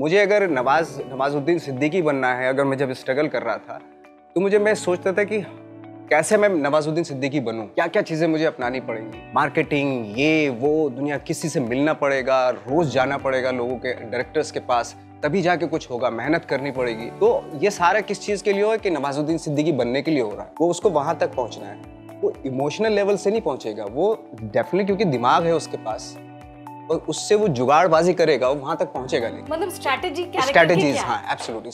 मुझे अगर नवाज़, नवाजुद्दीन सिद्दीकी बनना है, अगर मैं जब स्ट्रगल कर रहा था तो मुझे मैं सोचता था कि कैसे मैं नवाजुद्दीन सिद्दीकी बनूं? क्या क्या चीज़ें मुझे अपनानी पड़ेंगी? मार्केटिंग ये, वो, दुनिया किसी से मिलना पड़ेगा, रोज़ जाना पड़ेगा लोगों के डायरेक्टर्स के पास, तभी जाके कुछ होगा, मेहनत करनी पड़ेगी। तो ये सारा किस चीज़ के लिए हो? कि नवाजुद्दीन सिद्दीकी बनने के लिए हो रहा है। वो उसको वहाँ तक पहुँचना है। वो इमोशनल लेवल से नहीं पहुँचेगा, वो डेफिनेटली क्योंकि दिमाग है उसके पास। और उससे वो जुगाड़बाजी करेगा वो वहाँ तक पहुंचेगा नहीं। मतलब स्ट्रैटेजी स्ट्रैटेजीज हाँ? एब्सोल्युटली